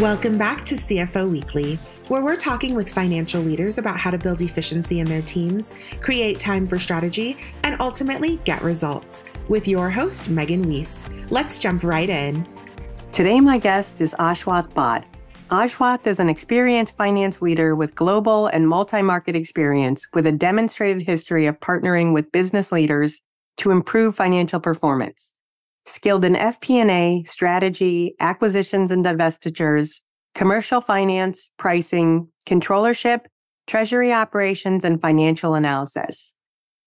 Welcome back to CFO Weekly, where we're talking with financial leaders about how to build efficiency in their teams, create time for strategy, and ultimately get results. With your host, Megan Weiss. Let's jump right in. Today, my guest is Ashwath Bhat. Ashwath is an experienced finance leader with global and multi market experience with a demonstrated history of partnering with business leaders to improve financial performance skilled in FP&A, strategy, acquisitions and divestitures, commercial finance, pricing, controllership, treasury operations, and financial analysis.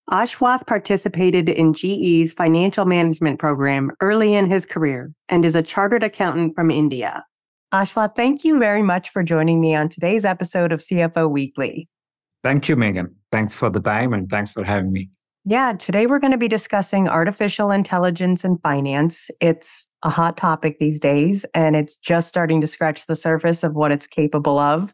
Ashwath participated in GE's financial management program early in his career and is a chartered accountant from India. Ashwath, thank you very much for joining me on today's episode of CFO Weekly. Thank you, Megan. Thanks for the time and thanks for having me. Yeah, today we're going to be discussing artificial intelligence and finance. It's a hot topic these days, and it's just starting to scratch the surface of what it's capable of.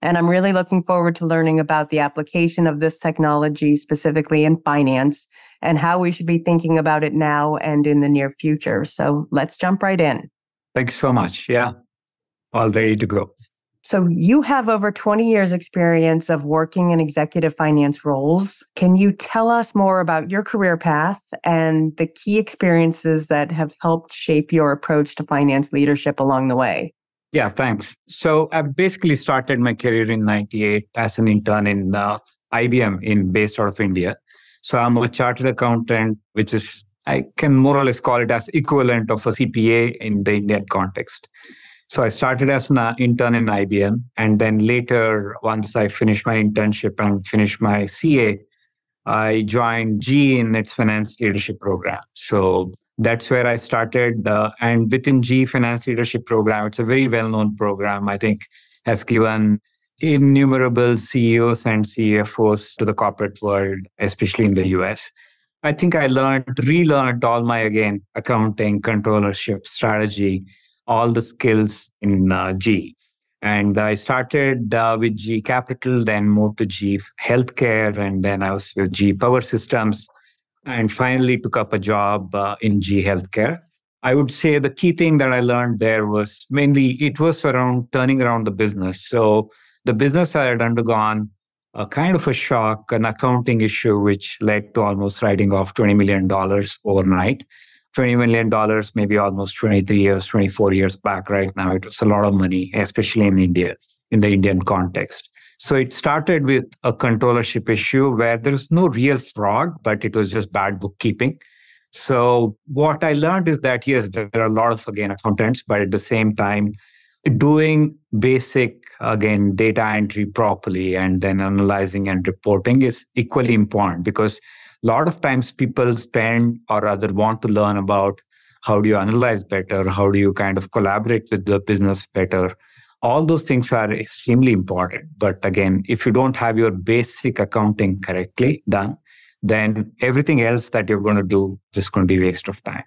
And I'm really looking forward to learning about the application of this technology specifically in finance and how we should be thinking about it now and in the near future. So let's jump right in. Thanks so much. Yeah, all ready to go. So you have over 20 years experience of working in executive finance roles. Can you tell us more about your career path and the key experiences that have helped shape your approach to finance leadership along the way? Yeah, thanks. So I basically started my career in 98 as an intern in uh, IBM in based out of India. So I'm a chartered accountant, which is I can more or less call it as equivalent of a CPA in the Indian context. So I started as an intern in IBM. And then later, once I finished my internship and finished my CA, I joined GE in its finance leadership program. So that's where I started. Uh, and within GE Finance Leadership Program, it's a very well known program, I think, has given innumerable CEOs and CFOs to the corporate world, especially in the US. I think I learned, relearned all my, again, accounting, controllership, strategy, all the skills in uh, GE. And I started uh, with GE Capital, then moved to GE Healthcare, and then I was with GE Power Systems, and finally took up a job uh, in GE Healthcare. I would say the key thing that I learned there was mainly it was around turning around the business. So the business I had undergone a kind of a shock, an accounting issue, which led to almost writing off $20 million overnight. $20 million, maybe almost 23 years, 24 years back right now. It was a lot of money, especially in India, in the Indian context. So it started with a controllership issue where there was no real fraud, but it was just bad bookkeeping. So what I learned is that, yes, there are a lot of, again, accountants, but at the same time, doing basic, again, data entry properly and then analyzing and reporting is equally important because a lot of times people spend or rather want to learn about how do you analyze better how do you kind of collaborate with the business better. All those things are extremely important. But again if you don't have your basic accounting correctly done then everything else that you're going to do is just going to be waste of time.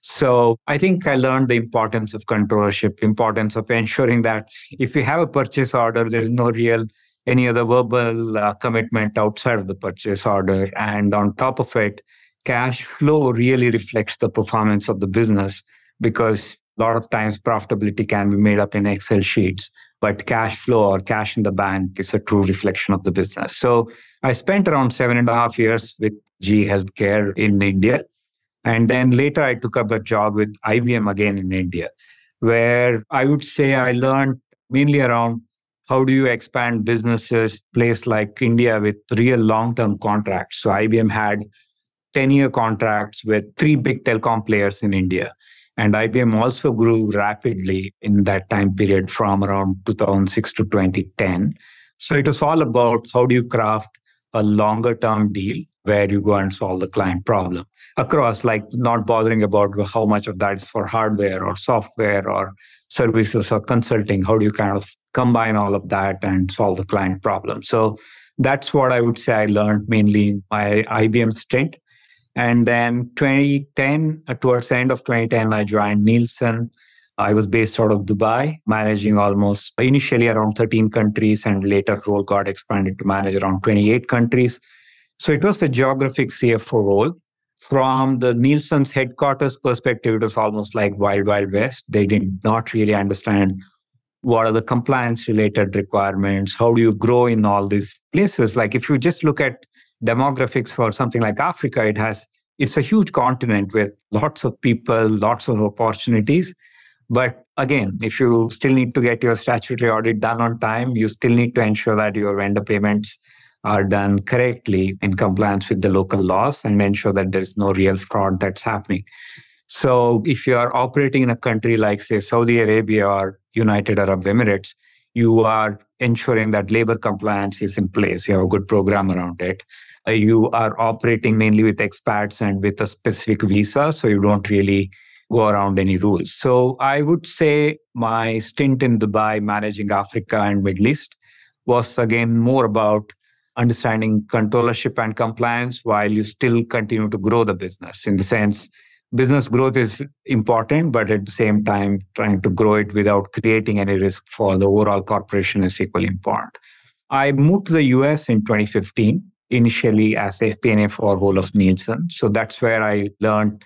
So i think i learned the importance of controllership importance of ensuring that if you have a purchase order there is no real any other verbal uh, commitment outside of the purchase order. And on top of it, cash flow really reflects the performance of the business because a lot of times profitability can be made up in Excel sheets, but cash flow or cash in the bank is a true reflection of the business. So I spent around seven and a half years with GE Healthcare in India. And then later I took up a job with IBM again in India, where I would say I learned mainly around how do you expand businesses place like india with real long-term contracts? So ibm had 10-year contracts with three big telecom players in india. And ibm also grew rapidly in that time period from around 2006 to 2010 so it was all about how do you craft a longer term deal where you go and solve the client problem across like not bothering about how much of that is for hardware or software or services or consulting. How do you kind of combine all of that and solve the client problem. So that's what I would say I learned mainly in my IBM stint. And then 2010, uh, towards the end of 2010, I joined Nielsen. I was based out of Dubai, managing almost initially around 13 countries, and later role got expanded to manage around 28 countries. So it was a geographic CFO role. From the Nielsen's headquarters perspective, it was almost like Wild Wild West. They did not really understand what are the compliance related requirements? How do you grow in all these places? Like if you just look at demographics for something like Africa, it has it's a huge continent with lots of people, lots of opportunities. But again, if you still need to get your statutory audit done on time, you still need to ensure that your vendor payments are done correctly in compliance with the local laws and ensure that there's no real fraud that's happening. So if you are operating in a country like, say, Saudi Arabia or United Arab Emirates, you are ensuring that labor compliance is in place. You have a good program around it. Uh, you are operating mainly with expats and with a specific visa, so you don't really go around any rules. So I would say my stint in Dubai managing Africa and Middle East was again more about understanding controllership and compliance while you still continue to grow the business in the sense business growth is important, but at the same time, trying to grow it without creating any risk for the overall corporation is equally important. I moved to the US in 2015, initially as FP&A for Wolof Nielsen. So that's where I learned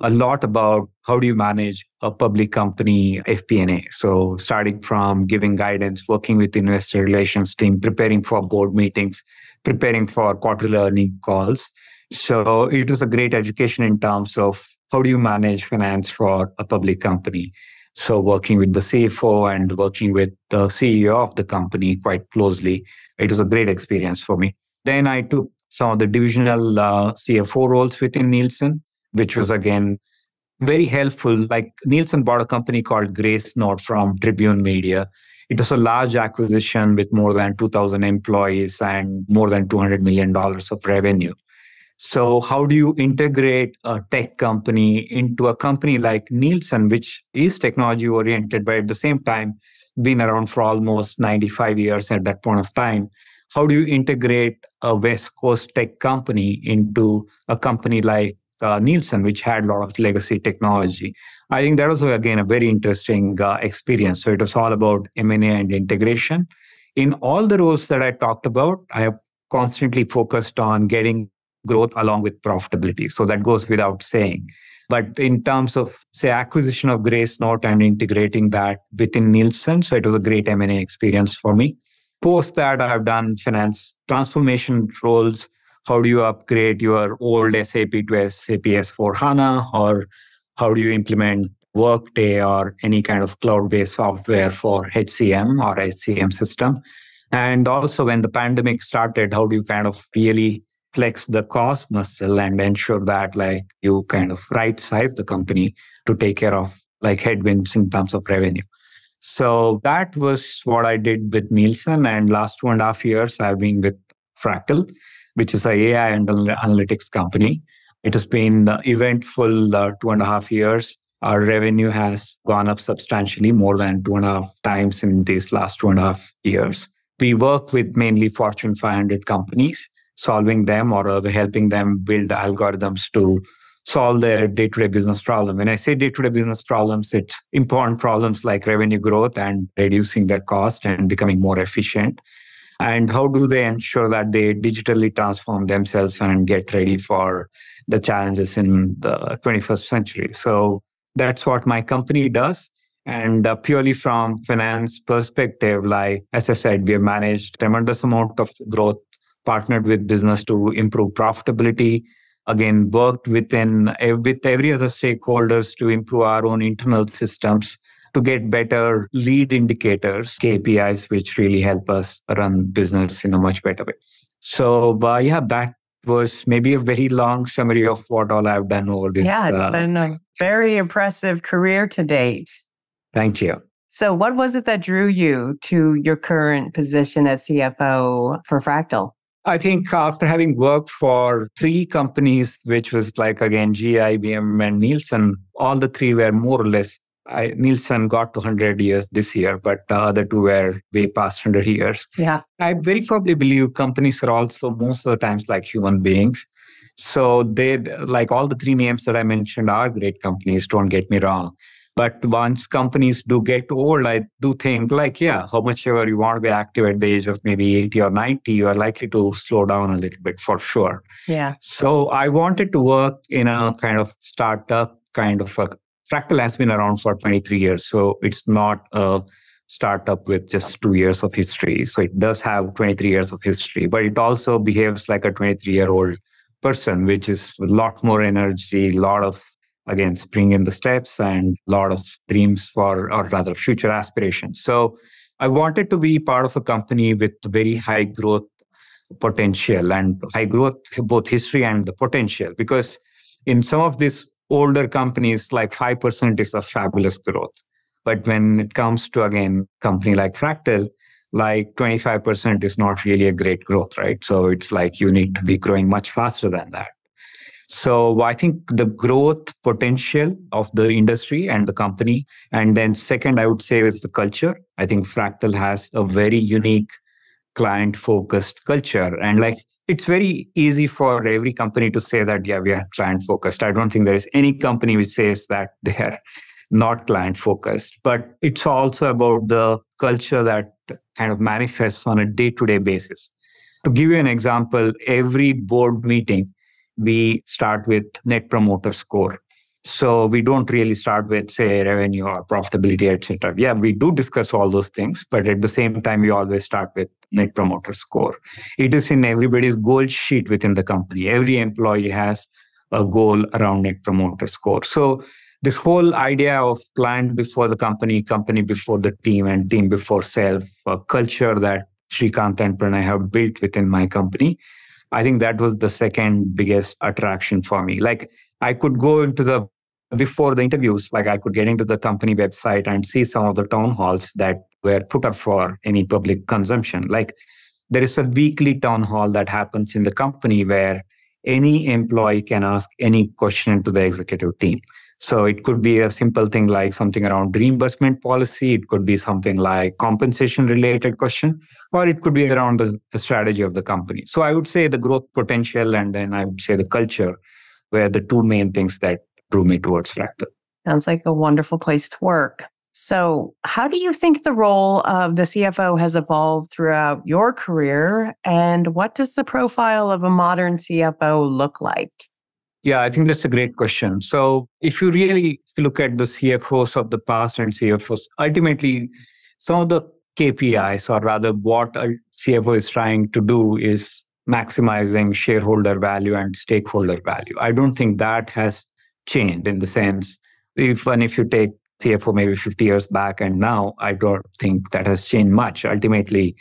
a lot about how do you manage a public company FP&A. So starting from giving guidance, working with the investor relations team, preparing for board meetings, preparing for quarterly earning calls so it was a great education in terms of how do you manage finance for a public company. So working with the CFO and working with the CEO of the company quite closely, it was a great experience for me. Then I took some of the divisional uh, CFO roles within Nielsen, which was again very helpful. Like Nielsen bought a company called Gracenote from Tribune Media. It was a large acquisition with more than 2,000 employees and more than $200 million of revenue. So, how do you integrate a tech company into a company like Nielsen, which is technology oriented, but at the same time, been around for almost 95 years at that point of time? How do you integrate a West Coast tech company into a company like uh, Nielsen, which had a lot of legacy technology? I think that was, again, a very interesting uh, experience. So, it was all about M&A and integration. In all the roles that I talked about, I have constantly focused on getting growth along with profitability. So that goes without saying. But in terms of, say, acquisition of Gracenote and integrating that within Nielsen, so it was a great M&A experience for me. Post that, I have done finance transformation roles. How do you upgrade your old SAP to SAP S4 HANA? Or how do you implement Workday or any kind of cloud-based software for HCM or HCM system? And also when the pandemic started, how do you kind of really flex the cost muscle and ensure that like you kind of right size the company to take care of like headwinds in terms of revenue. So that was what I did with Nielsen. And last two and a half years, I've been with Fractal, which is a AI and analytics company. It has been eventful uh, two and a half years. Our revenue has gone up substantially, more than two and a half times in these last two and a half years. We work with mainly Fortune 500 companies solving them or helping them build algorithms to solve their day-to-day business problem. When I say day-to-day business problems, it's important problems like revenue growth and reducing their cost and becoming more efficient. And how do they ensure that they digitally transform themselves and get ready for the challenges in the 21st century? So that's what my company does. And uh, purely from finance perspective, like as I said, we have managed tremendous amount of growth partnered with business to improve profitability again worked within with every other stakeholders to improve our own internal systems to get better lead indicators kpis which really help us run business in a much better way. So uh, yeah that was maybe a very long summary of what all i've done over this yeah it's uh, been a very impressive career to date. Thank you. So what was it that drew you to your current position as cfo for fractal I think after having worked for three companies, which was like again GE, IBM, and Nielsen, all the three were more or less. I, Nielsen got to 100 years this year, but the other two were way past 100 years. Yeah. I very probably believe companies are also most of the times like human beings. So they, like all the three names that I mentioned, are great companies, don't get me wrong. But once companies do get old, I do think like, yeah, how much ever you want to be active at the age of maybe 80 or 90, you are likely to slow down a little bit for sure. Yeah. So I wanted to work in a kind of startup kind of a Fractal has been around for 23 years. So it's not a startup with just two years of history. So it does have 23 years of history, but it also behaves like a 23 year old person, which is a lot more energy, a lot of, again, spring in the steps and a lot of dreams for, or rather, future aspirations. So I wanted to be part of a company with very high growth potential and high growth, both history and the potential, because in some of these older companies, like 5% is a fabulous growth but when it comes to, again, company like Fractal, like 25% is not really a great growth, right? So it's like you need to be growing much faster than that. So I think the growth potential of the industry and the company. And then second, I would say is the culture. I think Fractal has a very unique client focused culture. And like it's very easy for every company to say that, yeah, we are client focused. I don't think there is any company which says that they are not client focused. But it's also about the culture that kind of manifests on a day to day basis. To give you an example, every board meeting, we start with net promoter score. So we don't really start with, say, revenue or profitability, etc. Yeah, we do discuss all those things, but at the same time, we always start with net promoter score. It is in everybody's goal sheet within the company. Every employee has a goal around net promoter score. So this whole idea of client before the company, company before the team, and team before self, a culture that Srikanth and Pranay have built within my company, I think that was the second biggest attraction for me. Like I could go into the before the interviews, like I could get into the company website and see some of the town halls that were put up for any public consumption. Like there is a weekly town hall that happens in the company where any employee can ask any question to the executive team. So it could be a simple thing like something around reimbursement policy. It could be something like compensation related question, or it could be around the, strategy of the company. So I would say the growth potential and then I would say the culture were the two main things that drew me towards Fractal. Sounds like a wonderful place to work. So, how do you think the role of the CFO has evolved throughout your career? And what does the profile of a modern CFO look like? Yeah, I think that's a great question. So, if you really look at the CFOs of the past and CFOs, ultimately, some of the KPIs, or rather, what a CFO is trying to do is maximizing shareholder value and stakeholder value. I don't think that has changed in the sense, and if you take CFO maybe 50 years back and now, I don't think that has changed much. Ultimately,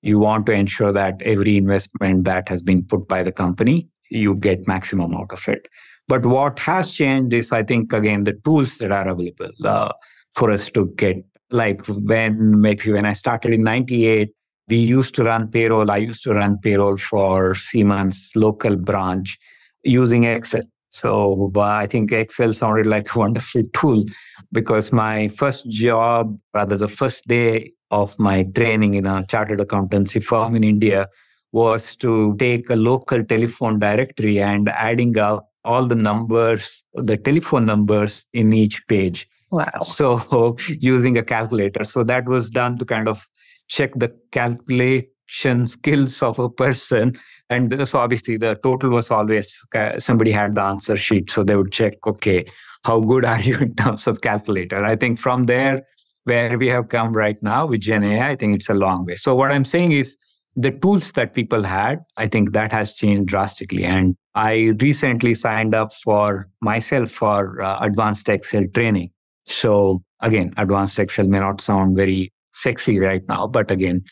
you want to ensure that every investment that has been put by the company you get maximum out of it. But what has changed is, I think, again, the tools that are available uh, for us to get. Like when maybe when I started in '98, we used to run payroll. I used to run payroll for Siemens local branch using Excel. So I think Excel sounded like a wonderful tool because my first job, rather the first day of my training in a chartered accountancy firm in India, was to take a local telephone directory and adding up all the numbers, the telephone numbers in each page. Wow. So using a calculator. So that was done to kind of check the calculation skills of a person. And so obviously the total was always somebody had the answer sheet. So they would check, okay, how good are you in terms of calculator? I think from there, where we have come right now with Gen AI, I think it's a long way. So what I'm saying is the tools that people had, I think that has changed drastically. And I recently signed up for myself for uh, advanced Excel training. So again, advanced Excel may not sound very sexy right now, but again,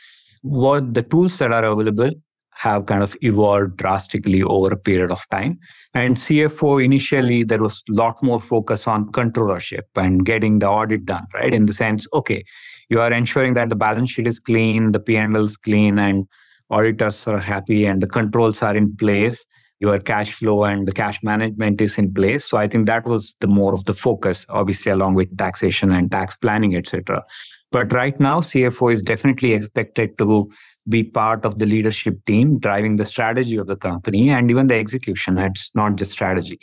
what the tools that are available have kind of evolved drastically over a period of time. And CFO initially, there was a lot more focus on controllership and getting the audit done, right? In the sense, okay, you are ensuring that the balance sheet is clean, the P&L is clean, and auditors are happy, and the controls are in place. Your cash flow and the cash management is in place. So I think that was the more of the focus, obviously, along with taxation and tax planning, etc. But right now, CFO is definitely expected to be part of the leadership team driving the strategy of the company and even the execution. It's not just strategy.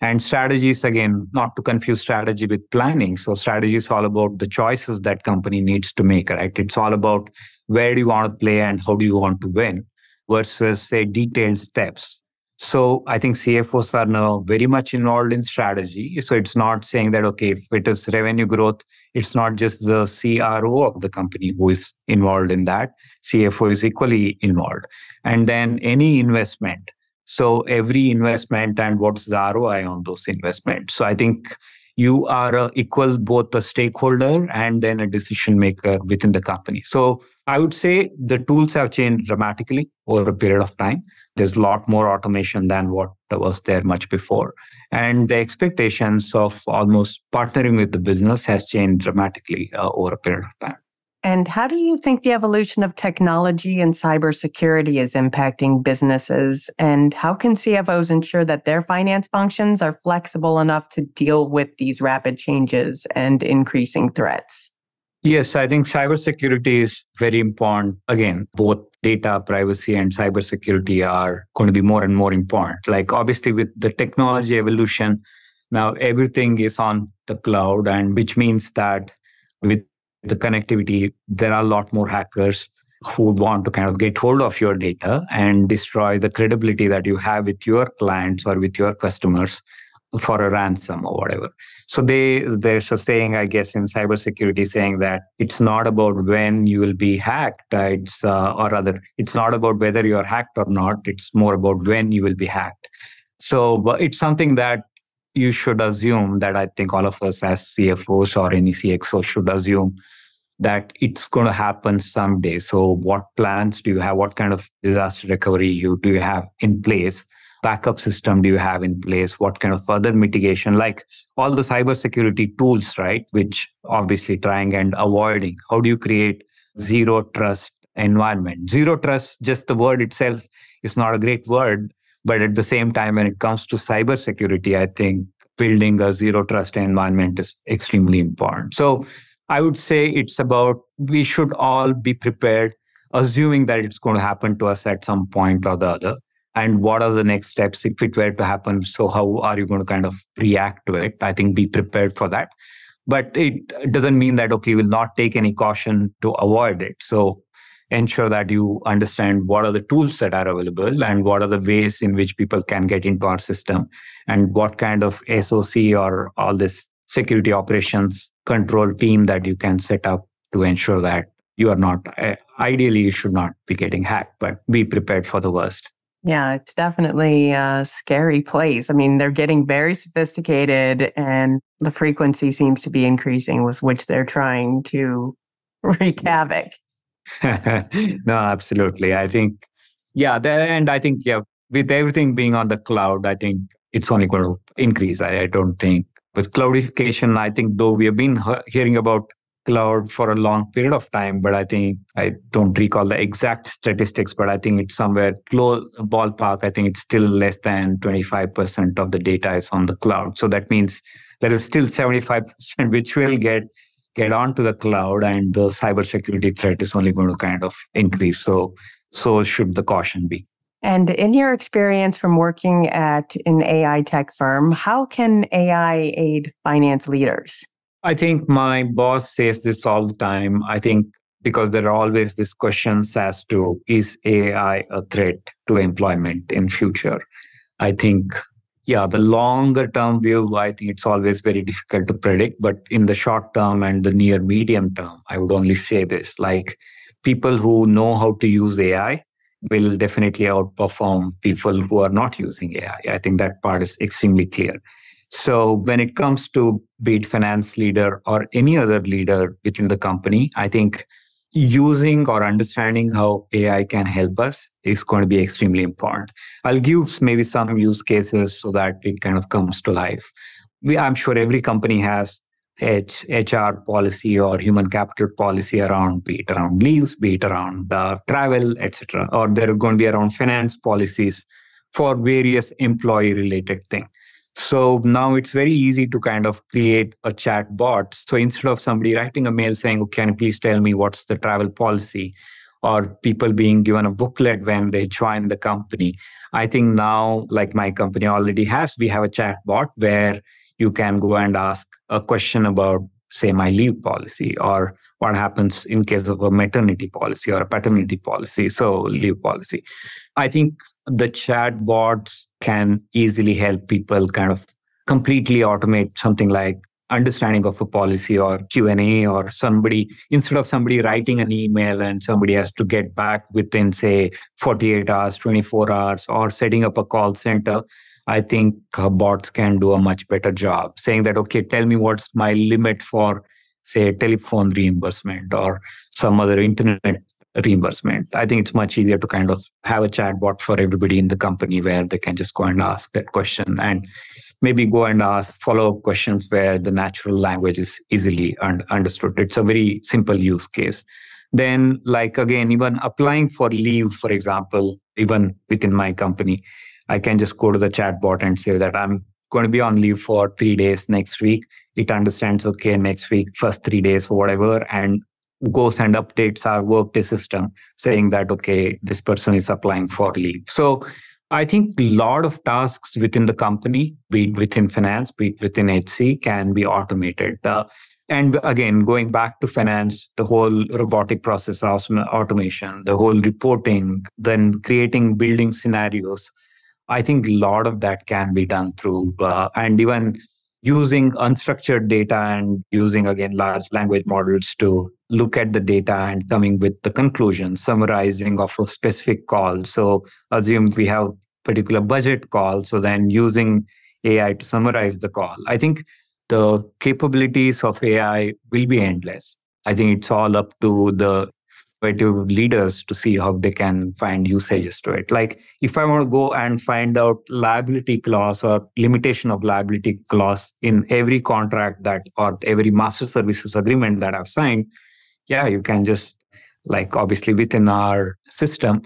And strategies, again, not to confuse strategy with planning. So strategy is all about the choices that company needs to make, right? It's all about where do you want to play and how do you want to win versus say detailed steps. So I think CFOs are now very much involved in strategy. So it's not saying that, okay, if it is revenue growth, it's not just the CRO of the company who is involved in that. CFO is equally involved. And then any investment. So every investment and what's the ROI on those investments. So I think you are a equal both a stakeholder and then a decision maker within the company. So I would say the tools have changed dramatically over a period of time. There's a lot more automation than what was there much before. And the expectations of almost partnering with the business has changed dramatically uh, over a period of time. And how do you think the evolution of technology and cybersecurity is impacting businesses? And how can CFOs ensure that their finance functions are flexible enough to deal with these rapid changes and increasing threats? Yes, I think cybersecurity is very important. Again, both data privacy and cybersecurity are going to be more and more important. Like, obviously, with the technology evolution, now everything is on the cloud, and which means that with the connectivity, there are a lot more hackers who want to kind of get hold of your data and destroy the credibility that you have with your clients or with your customers for a ransom or whatever. So they there's a saying, I guess, in cybersecurity saying that it's not about when you will be hacked. It's uh, or rather, it's not about whether you're hacked or not. It's more about when you will be hacked. So it's something that you should assume that I think all of us as CFOs or any CXO should assume that it's going to happen someday. So, what plans do you have? What kind of disaster recovery you do you have in place? Backup system do you have in place? What kind of further mitigation? Like all the cybersecurity tools, right? Which obviously trying and avoiding. How do you create zero trust environment? Zero trust, just the word itself is not a great word, but at the same time, when it comes to cybersecurity, I think building a zero trust environment is extremely important. So I would say it's about we should all be prepared, assuming that it's going to happen to us at some point or the other. And what are the next steps if it were to happen? So, how are you going to kind of react to it? I think be prepared for that. But it doesn't mean that, okay, we'll not take any caution to avoid it. So, ensure that you understand what are the tools that are available and what are the ways in which people can get into our system and what kind of SOC or all this security operations control team that you can set up to ensure that you are not, uh, ideally, you should not be getting hacked, but be prepared for the worst. Yeah, it's definitely a scary place. I mean, they're getting very sophisticated and the frequency seems to be increasing with which they're trying to wreak havoc. no, absolutely. I think, yeah, and I think, yeah, with everything being on the cloud, I think it's only going to increase. I, I don't think with cloudification, I think though we have been hearing about cloud for a long period of time, but I think I don't recall the exact statistics, but I think it's somewhere close ballpark. I think it's still less than 25% of the data is on the cloud. So that means there is still 75% which will get get onto the cloud and the cybersecurity threat is only going to kind of increase. So so should the caution be. And in your experience from working at an AI tech firm, how can AI aid finance leaders? I think my boss says this all the time. I think because there are always these questions as to is AI a threat to employment in future? I think, yeah, the longer term view, I think it's always very difficult to predict. But in the short term and the near medium term, I would only say this like people who know how to use AI will definitely outperform people who are not using AI. I think that part is extremely clear. So when it comes to be it finance leader or any other leader within the company, I think using or understanding how AI can help us is going to be extremely important. I'll give maybe some use cases so that it kind of comes to life. We, I'm sure every company has H, HR policy or human capital policy around, be it around leaves, be it around uh, travel, etc. Or there are going to be around finance policies for various employee related things. So now it's very easy to kind of create a chat bot. So instead of somebody writing a mail saying, oh, can you please tell me what's the travel policy? Or people being given a booklet when they join the company. I think now, like my company already has, we have a chat bot where you can go and ask a question about, say, my leave policy or what happens in case of a maternity policy or a paternity policy, so leave policy. I think the chat bots can easily help people kind of completely automate something like understanding of a policy or q&a or somebody instead of somebody writing an email and somebody has to get back within say 48 hours 24 hours or setting up a call center i think bots can do a much better job. Saying that okay tell me what's my limit for say telephone reimbursement or some other internet reimbursement i think it's much easier to kind of have a chatbot for everybody in the company where they can just go and ask that question and maybe go and ask follow up questions where the natural language is easily un- understood. It's a very simple use case. Then, like again, even applying for leave, for example, even within my company, I can just go to the chatbot and say that I'm going to be on leave for three days next week. It understands, okay, next week, first three days or whatever, and goes and updates our workday system saying that, okay, this person is applying for leave. So I think a lot of tasks within the company, be it within finance, be it within HC, can be automated. And again, going back to finance, the whole robotic process automation, the whole reporting, then creating building scenarios. I think a lot of that can be done through, uh, and even using unstructured data and using again large language models to look at the data and coming with the conclusion summarizing of a specific call. So assume we have particular budget call so then using ai to summarize the call. I think the capabilities of ai will be endless. I think it's all up to the innovative leaders to see how they can find usages to it. Like if I want to go and find out liability clause or limitation of liability clause in every contract that or every master services agreement that I've signed, yeah, you can just like obviously within our system,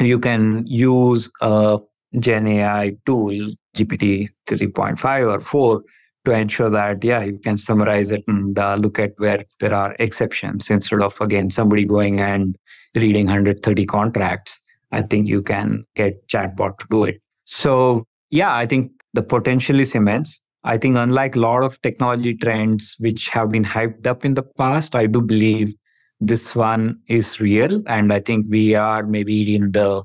you can use a Gen AI tool, GPT 3.5 or 4 to ensure that yeah you can summarize it and uh, look at where there are exceptions instead of again somebody going and reading 130 contracts. I think you can get chatbot to do it. So yeah i think the potential is immense. I think unlike a lot of technology trends which have been hyped up in the past i do believe this one is real and i think we are maybe in the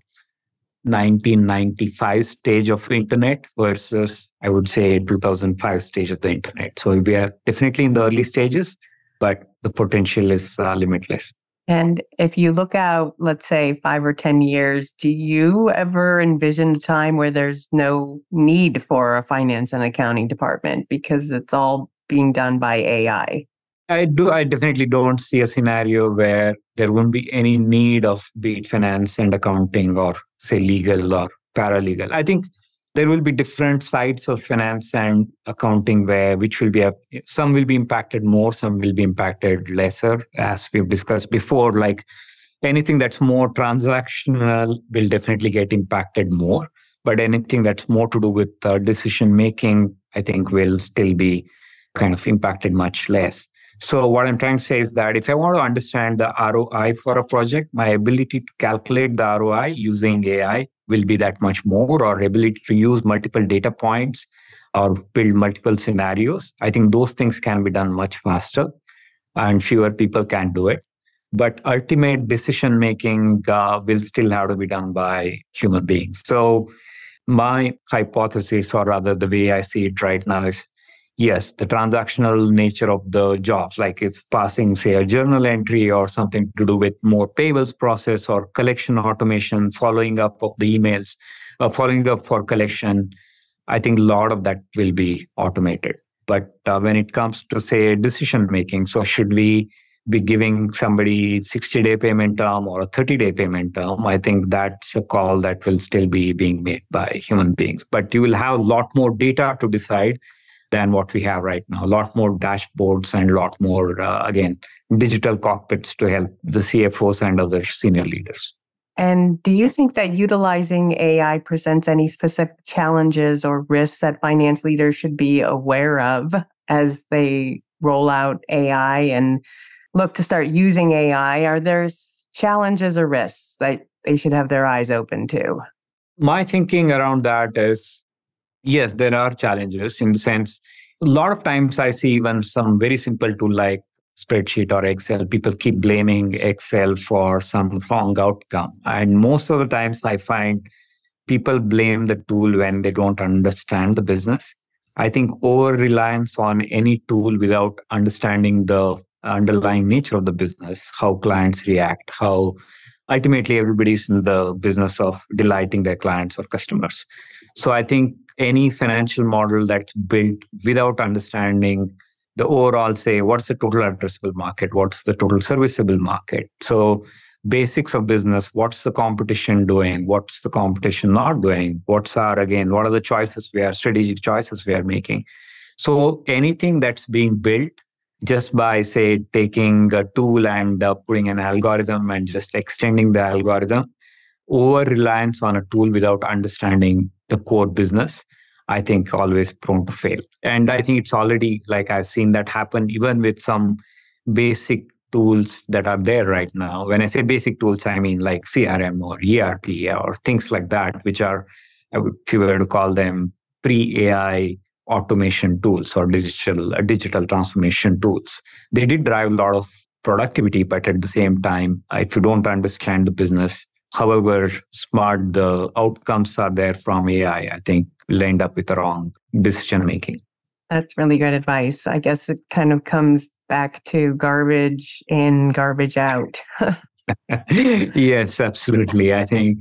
1995 stage of internet versus i would say 2005 stage of the internet so we are definitely in the early stages but the potential is uh, limitless and if you look out let's say 5 or 10 years do you ever envision a time where there's no need for a finance and accounting department because it's all being done by ai I do. I definitely don't see a scenario where there won't be any need of be it finance and accounting or say legal or paralegal. I think there will be different sides of finance and accounting where which will be some will be impacted more, some will be impacted lesser, as we've discussed before. Like anything that's more transactional will definitely get impacted more, but anything that's more to do with uh, decision making, I think will still be kind of impacted much less. So what I'm trying to say is that if I want to understand the ROI for a project, my ability to calculate the ROI using AI will be that much more, or ability to use multiple data points or build multiple scenarios. I think those things can be done much faster and fewer people can do it. But ultimate decision making uh, will still have to be done by human beings. So my hypothesis, or rather the way I see it right now, is yes, the transactional nature of the jobs, like it's passing, say, a journal entry or something to do with more payables process or collection automation, following up of the emails, uh, following up for collection. I think a lot of that will be automated. But uh, when it comes to, say, decision making, so should we be giving somebody 60 day payment term or a 30 day payment term, I think that's a call that will still be being made by human beings. But you will have a lot more data to decide than what we have right now. A lot more dashboards and a lot more, uh, again, digital cockpits to help the CFOs and other senior leaders. And do you think that utilizing AI presents any specific challenges or risks that finance leaders should be aware of as they roll out AI and look to start using AI? Are there challenges or risks that they should have their eyes open to? My thinking around that is yes, there are challenges in the sense a lot of times I see even some very simple tool like spreadsheet or Excel, people keep blaming Excel for some wrong outcome. And most of the times I find people blame the tool when they don't understand the business. I think over reliance on any tool without understanding the underlying nature of the business, how clients react, how ultimately everybody's in the business of delighting their clients or customers. So I think any financial model that's built without understanding the overall say what's the total addressable market? What's the total serviceable market? So basics of business what's the competition doing? What's the competition not doing? What's our again what are the choices we are strategic choices we are making? So anything that's being built just by say taking a tool and uh, putting an algorithm and just extending the algorithm over reliance on a tool without understanding the core business i think always prone to fail and i think it's already like i've seen that happen even with some basic tools that are there right now. When I say basic tools, I mean like CRM or ERP or things like that, which are, if you were to call them pre AI automation tools or digital uh, digital transformation tools. They did drive a lot of productivity, but at the same time, if you don't understand the business, however smart the outcomes are there from AI, I think you'll end up with the wrong decision making. That's really good advice. I guess it kind of comes back to garbage in, garbage out. yes, absolutely. I think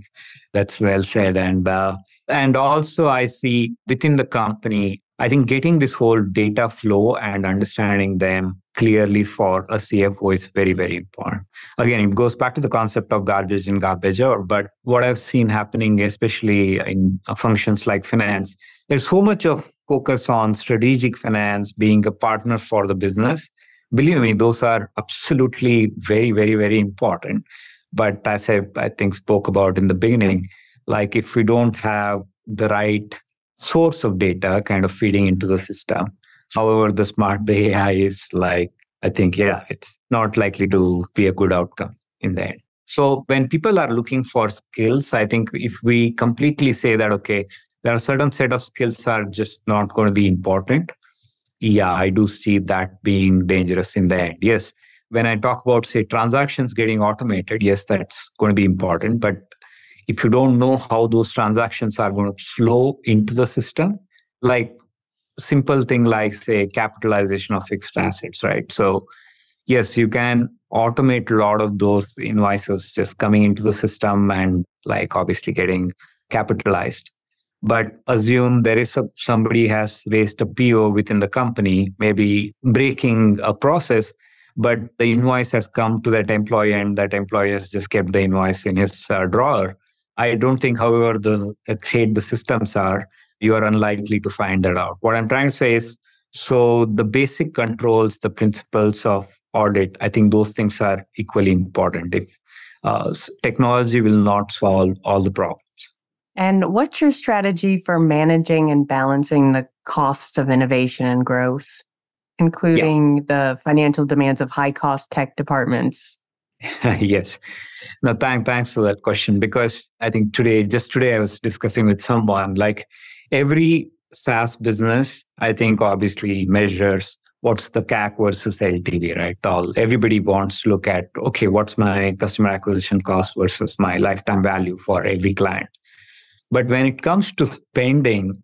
that's well said. And uh, and also, I see within the company, I think getting this whole data flow and understanding them clearly for a CFO is very, very important. Again, it goes back to the concept of garbage in, garbage out. But what I've seen happening, especially in functions like finance, there's so much of focus on strategic finance being a partner for the business believe me, those are absolutely very, very, very important. But as I, I think spoke about in the beginning, like if we don't have the right source of data kind of feeding into the system, however the smart the AI is, like I think, yeah, it's not likely to be a good outcome in the end. So when people are looking for skills, I think if we completely say that, okay, there are certain set of skills are just not going to be important, yeah, I do see that being dangerous in the end. Yes, when I talk about, say, transactions getting automated, yes, that's going to be important. But if you don't know how those transactions are going to flow into the system, like simple thing like, say, capitalization of fixed assets, right? So, yes, you can automate a lot of those invoices just coming into the system and, like, obviously getting capitalized but assume there is a, somebody has raised a PO within the company, maybe breaking a process, but the invoice has come to that employee and that employee has just kept the invoice in his uh, drawer. I don't think, however, the great the systems are, you are unlikely to find that out. What I'm trying to say is, so the basic controls, the principles of audit, I think those things are equally important. If uh, technology will not solve all the problems and what's your strategy for managing and balancing the costs of innovation and growth, including yeah. the financial demands of high cost tech departments? yes. No, thank, thanks for that question because I think today, just today, I was discussing with someone like every SaaS business, I think obviously measures what's the CAC versus LTV, right? All everybody wants to look at okay, what's my customer acquisition cost versus my lifetime value for every client. But when it comes to spending,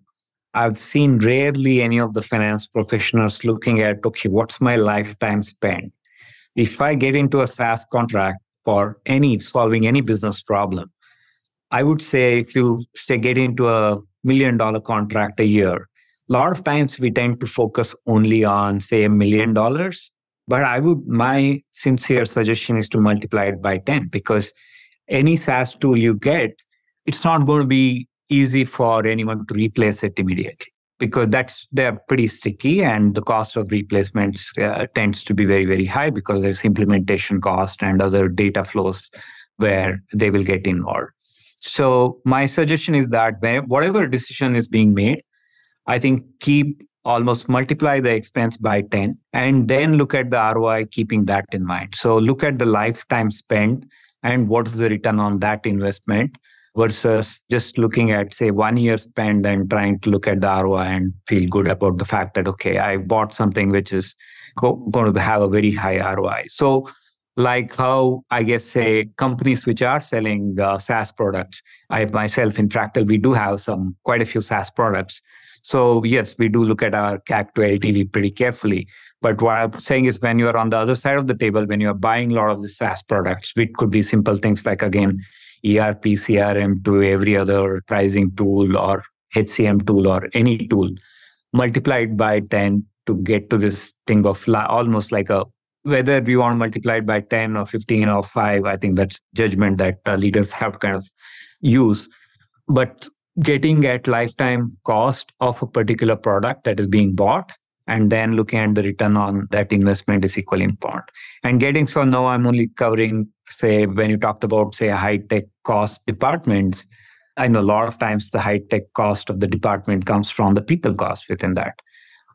I've seen rarely any of the finance professionals looking at, okay, what's my lifetime spend? If I get into a SaaS contract for any solving any business problem, I would say if you say get into a million dollar contract a year, a lot of times we tend to focus only on say a million dollars. But I would my sincere suggestion is to multiply it by 10 because any SaaS tool you get it's not going to be easy for anyone to replace it immediately because that's they're pretty sticky and the cost of replacements uh, tends to be very very high because there's implementation cost and other data flows where they will get involved so my suggestion is that whatever decision is being made i think keep almost multiply the expense by 10 and then look at the roi keeping that in mind so look at the lifetime spend and what is the return on that investment versus just looking at, say, one year spend and trying to look at the ROI and feel good about the fact that, okay, I bought something which is going to have a very high ROI. So like how I guess say companies which are selling uh, SaaS products. I myself in Fractal, we do have some quite a few SaaS products. So yes, we do look at our CAC to LTV pretty carefully. But what I'm saying is when you're on the other side of the table, when you're buying a lot of the SaaS products, which could be simple things like again, ERP, CRM to every other pricing tool or HCM tool or any tool, multiplied by 10 to get to this thing of almost like a whether we want to multiply it by 10 or 15 or 5 i think that's judgment that uh, leaders have to kind of use but getting at lifetime cost of a particular product that is being bought and then looking at the return on that investment is equally important. And getting so now i'm only covering say when you talked about say high tech cost departments i know a lot of times the high tech cost of the department comes from the people cost within that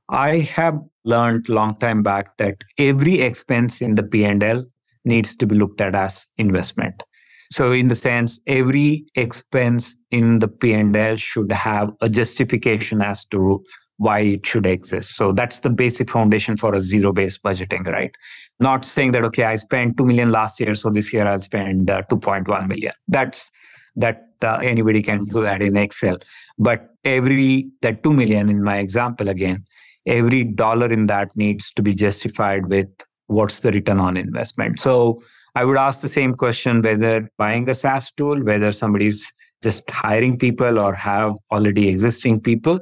I have learned long time back that every expense in the P&L needs to be looked at as investment. So in the sense, every expense in the P&L should have a justification as to why it should exist. So that's the basic foundation for a zero-based budgeting, right? Not saying that okay, I spent two million last year, so this year I'll spend uh, 2.1 million. That's that uh, anybody can do that in Excel. But every that two million in my example again every dollar in that needs to be justified with what's the return on investment. So I would ask the same question whether buying a SaaS tool, whether somebody's just hiring people or have already existing people,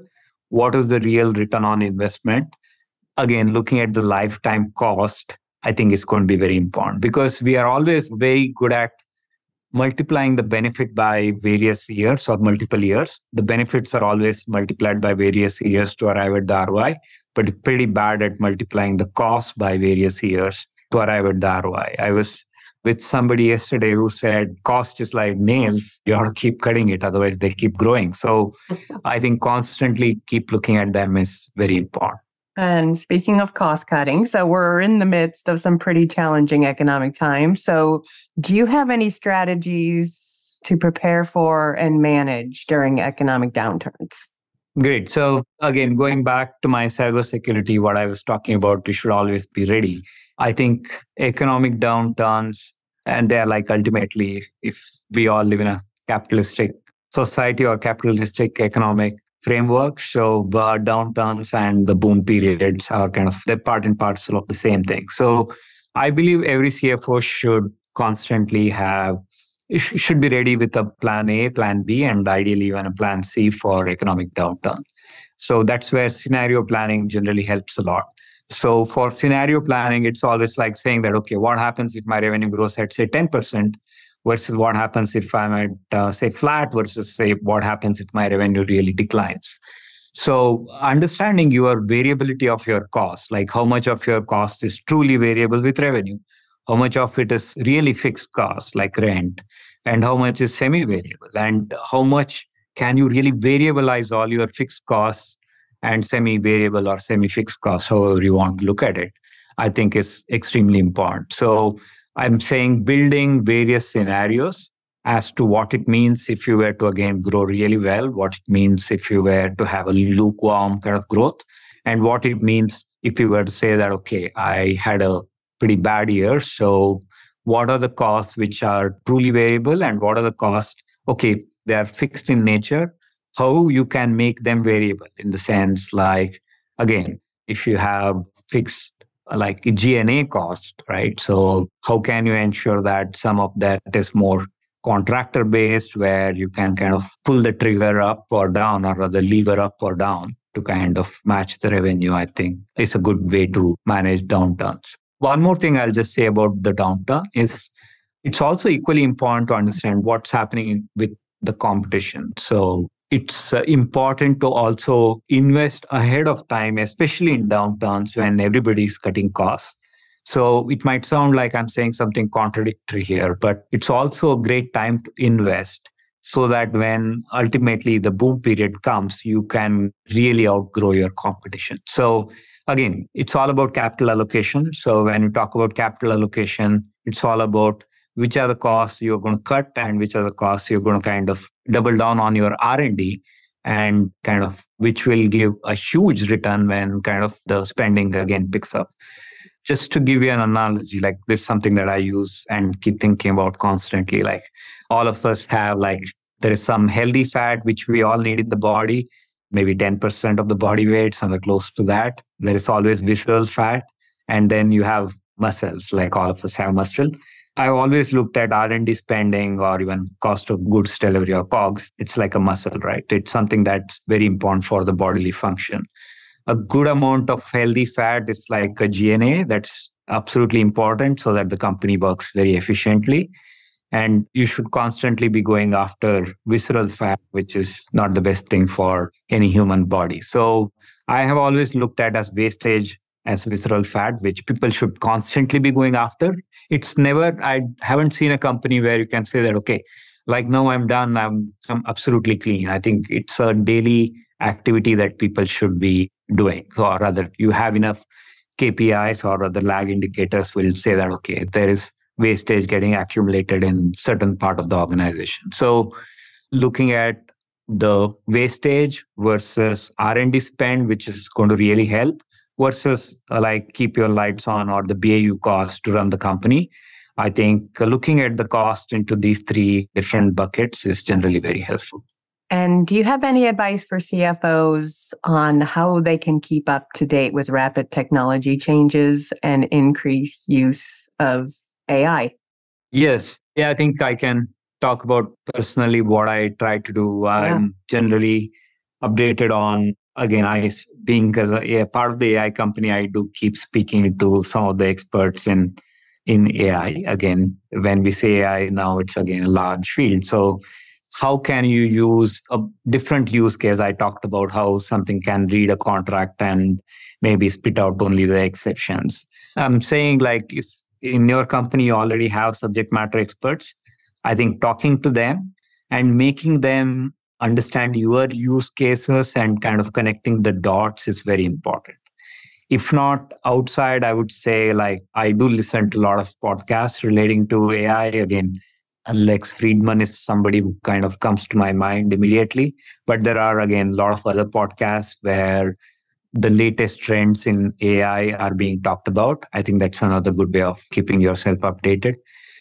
what is the real return on investment? Again, looking at the lifetime cost, I think is going to be very important because we are always very good at multiplying the benefit by various years or multiple years. The benefits are always multiplied by various years to arrive at the ROI, but pretty bad at multiplying the cost by various years to arrive at the ROI. I was with somebody yesterday who said cost is like nails you have to keep cutting it otherwise they keep growing so i think constantly keep looking at them is very important and speaking of cost cutting, so we're in the midst of some pretty challenging economic times. So, do you have any strategies to prepare for and manage during economic downturns? Great. So, again, going back to my cybersecurity, what I was talking about, you should always be ready. I think economic downturns, and they're like ultimately, if we all live in a capitalistic society or capitalistic economic framework. So the downturns and the boom periods are kind of they're part and parcel of the same thing. So I believe every CFO should constantly have should be ready with a plan A, plan B, and ideally even a plan C for economic downturn. So that's where scenario planning generally helps a lot. So for scenario planning, it's always like saying that, okay, what happens if my revenue grows at say 10%? Versus what happens if I'm at, uh, say, flat versus, say, what happens if my revenue really declines. So, understanding your variability of your cost, like how much of your cost is truly variable with revenue, how much of it is really fixed cost, like rent, and how much is semi variable, and how much can you really variabilize all your fixed costs and semi variable or semi fixed costs, however you want to look at it, I think is extremely important. So, I'm saying building various scenarios as to what it means if you were to again grow really well, what it means if you were to have a lukewarm kind of growth, and what it means if you were to say that, okay, I had a pretty bad year. So, what are the costs which are truly variable, and what are the costs, okay, they are fixed in nature, how you can make them variable in the sense like, again, if you have fixed like G&A cost, right? So how can you ensure that some of that is more contractor based where you can kind of pull the trigger up or down or rather lever up or down to kind of match the revenue, I think is a good way to manage downturns. One more thing I'll just say about the downturn is it's also equally important to understand what's happening with the competition. So it's uh, important to also invest ahead of time, especially in downturns when everybody's cutting costs. So it might sound like I'm saying something contradictory here, but it's also a great time to invest so that when ultimately the boom period comes, you can really outgrow your competition. So again, it's all about capital allocation. So when you talk about capital allocation, it's all about which are the costs you're going to cut and which are the costs you're going to kind of double down on your r&d and kind of which will give a huge return when kind of the spending again picks up just to give you an analogy, like this is something that I use and keep thinking about constantly. Like all of us have like there is some healthy fat which we all need in the body, maybe 10% of the body weight, somewhere close to that. There is always visceral fat. And then you have muscles, like all of us have muscle. I've always looked at R&D spending or even cost of goods delivery or COGS. It's like a muscle, right? It's something that's very important for the bodily function. A good amount of healthy fat is like a G&A that's absolutely important so that the company works very efficiently. And you should constantly be going after visceral fat, which is not the best thing for any human body. So I have always looked at as wastage as visceral fat, which people should constantly be going after. It's never, I haven't seen a company where you can say that, okay, like now I'm done, I'm, I'm absolutely clean. I think it's a daily activity that people should be doing. So, or rather, you have enough KPIs or other lag indicators will say that, okay, there is wastage getting accumulated in certain part of the organization. So, looking at the wastage versus R&D spend, which is going to really help, versus uh, like keep your lights on or the BAU cost to run the company. I think looking at the cost into these three different buckets is generally very helpful. And do you have any advice for CFOs on how they can keep up to date with rapid technology changes and increase use of AI? Yes. Yeah, I think I can talk about personally what I try to do. I'm generally updated on again, I being a, part of the AI company, I do keep speaking to some of the experts in in AI. Again, when we say AI now, it's again a large field. So how can you use a different use case? I talked about how something can read a contract and maybe spit out only the exceptions. I'm saying like if in your company you already have subject matter experts, I think talking to them and making them understand your use cases and kind of connecting the dots is very important. If not outside, I would say like I do listen to a lot of podcasts relating to AI. Again, Lex Fridman is somebody who kind of comes to my mind immediately. But there are again a lot of other podcasts where the latest trends in AI are being talked about. I think that's another good way of keeping yourself updated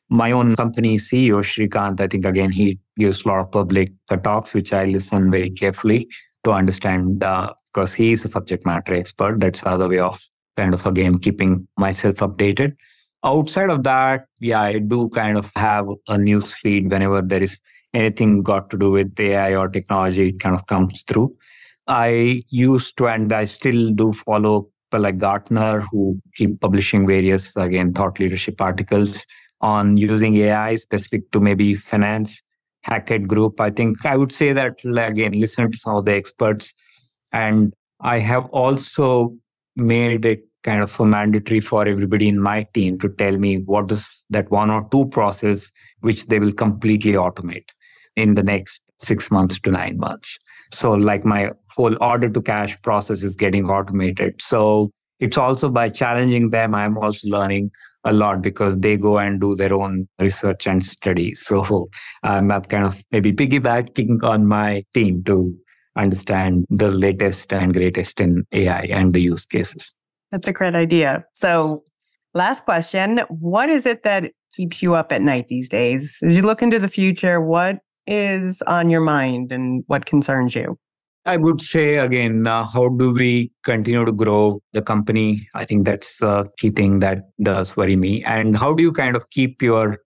my own company CEO, Srikanth, I think again, he gives a lot of public talks, which I listen very carefully to understand uh, because he is a subject matter expert. That's another way of kind of again keeping myself updated. Outside of that, yeah, I do kind of have a news feed whenever there is anything got to do with AI or technology, it kind of comes through. I used to, and I still do follow like Gartner who keep publishing various, again, thought leadership articles on using AI specific to maybe finance, Hackett Group. I think I would say that again, listen to some of the experts. And I have also made it kind of a mandatory for everybody in my team to tell me what is that one or two process which they will completely automate in the next six months to nine months. So, like my whole order to cash process is getting automated. So, it's also by challenging them, I'm also learning a lot because they go and do their own research and study. So I'm kind of maybe piggybacking on my team to understand the latest and greatest in AI and the use cases. That's a great idea. So, last question What is it that keeps you up at night these days? As you look into the future, what is on your mind and what concerns you? I would say again, uh, how do we continue to grow the company? I think that's the key thing that does worry me. And how do you kind of keep your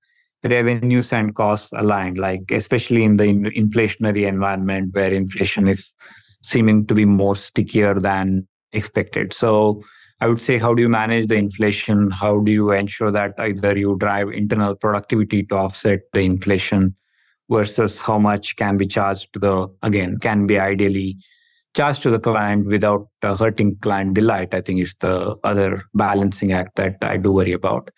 revenues and costs aligned, like especially in the in- inflationary environment where inflation is seeming to be more stickier than expected? So I would say, how do you manage the inflation? How do you ensure that either you drive internal productivity to offset the inflation? Versus how much can be charged to the, again, can be ideally charged to the client without uh, hurting client delight, I think is the other balancing act that I do worry about.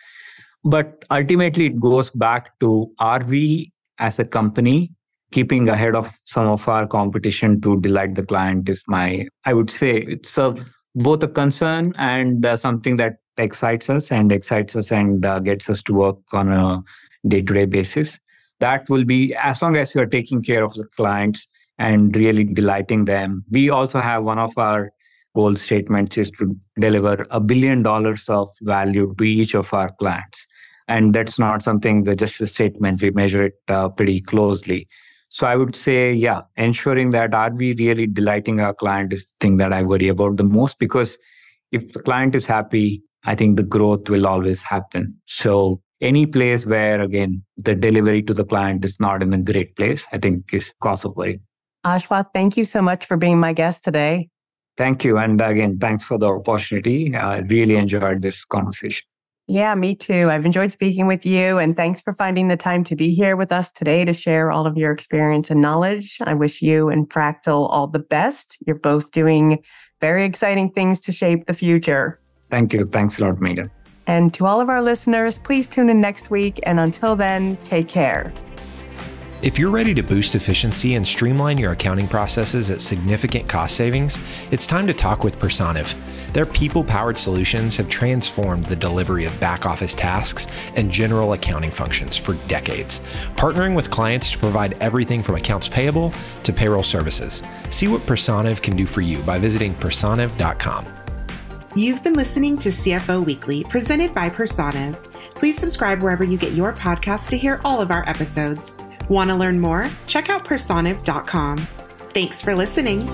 But ultimately, it goes back to are we as a company keeping ahead of some of our competition to delight the client is my, I would say it's a, both a concern and uh, something that excites us and excites us and uh, gets us to work on a day to day basis that will be as long as you're taking care of the clients and really delighting them. We also have one of our goal statements is to deliver a billion dollars of value to each of our clients. And that's not something that just a statement, we measure it uh, pretty closely. So I would say, yeah, ensuring that are we really delighting our client is the thing that I worry about the most because if the client is happy, I think the growth will always happen. So any place where again the delivery to the client is not in a great place, I think is cause of worry. Ashwath, thank you so much for being my guest today. Thank you. And again, thanks for the opportunity. I really enjoyed this conversation. Yeah, me too. I've enjoyed speaking with you, and thanks for finding the time to be here with us today to share all of your experience and knowledge. I wish you and Fractal all the best. You're both doing very exciting things to shape the future. Thank you. Thanks a lot, Megan. And to all of our listeners, please tune in next week. And until then, take care. If you're ready to boost efficiency and streamline your accounting processes at significant cost savings, it's time to talk with Personiv. Their people powered solutions have transformed the delivery of back office tasks and general accounting functions for decades, partnering with clients to provide everything from accounts payable to payroll services. See what Personiv can do for you by visiting personiv.com. You've been listening to CFO Weekly, presented by Personiv. Please subscribe wherever you get your podcasts to hear all of our episodes. Want to learn more? Check out personiv.com. Thanks for listening.